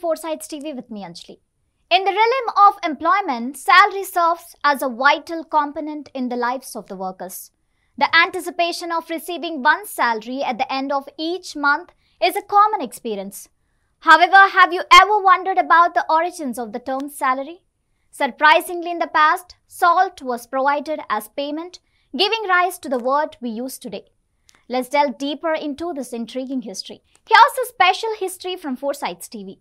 4Sides TV with me, Anjali. In the realm of employment, salary serves as a vital component in the lives of the workers. The anticipation of receiving one's salary at the end of each month is a common experience. However, have you ever wondered about the origins of the term salary? Surprisingly, in the past, salt was provided as payment, giving rise to the word we use today. Let's delve deeper into this intriguing history. Here's a special history from 4Sides TV.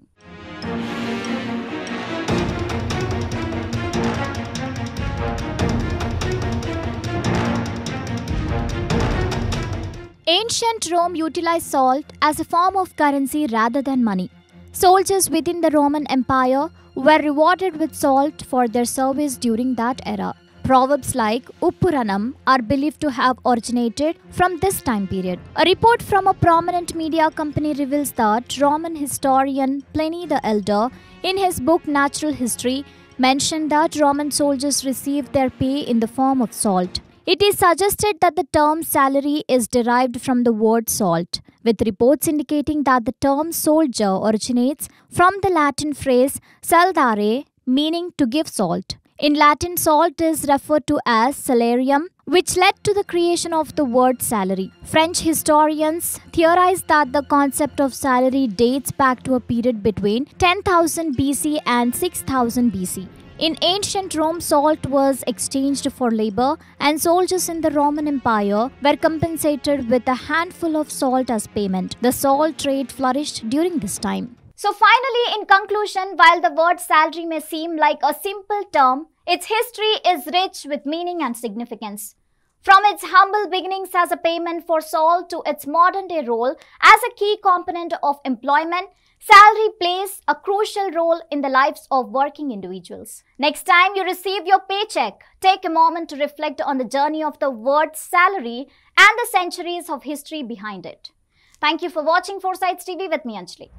Ancient Rome utilized salt as a form of currency rather than money. Soldiers within the Roman Empire were rewarded with salt for their service during that era. Proverbs like Uppu Ranam are believed to have originated from this time period. A report from a prominent media company reveals that Roman historian Pliny the Elder, in his book Natural History, mentioned that Roman soldiers received their pay in the form of salt. It is suggested that the term salary is derived from the word salt, with reports indicating that the term soldier originates from the Latin phrase saldare, meaning to give salt. In Latin, salt is referred to as salarium, which led to the creation of the word salary. French historians theorize that the concept of salary dates back to a period between 10,000 BC and 6000 BC. In ancient Rome, salt was exchanged for labor, and soldiers in the Roman Empire were compensated with a handful of salt as payment. The salt trade flourished during this time. So, finally, in conclusion, while the word salary may seem like a simple term, its history is rich with meaning and significance. From its humble beginnings as a payment for salt to its modern day role as a key component of employment, salary plays a crucial role in the lives of working individuals. Next time you receive your paycheck, take a moment to reflect on the journey of the word salary and the centuries of history behind it. Thank you for watching 4Sides TV with me, Anjali.